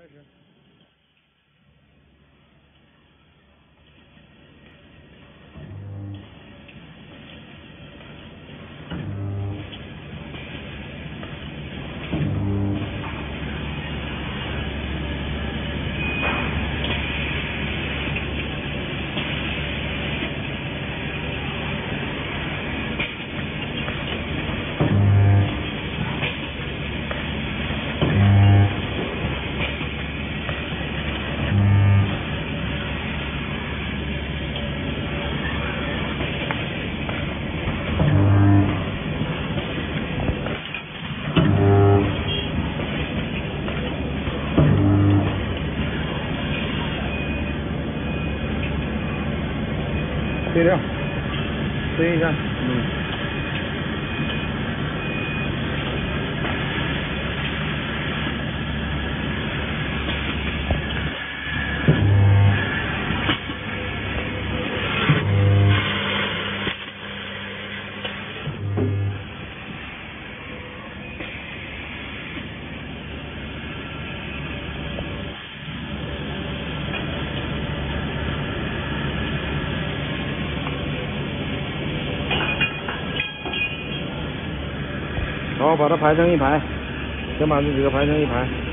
pleasure. 对调，对一下。嗯。好把它排成一排，先把这几个排成一排。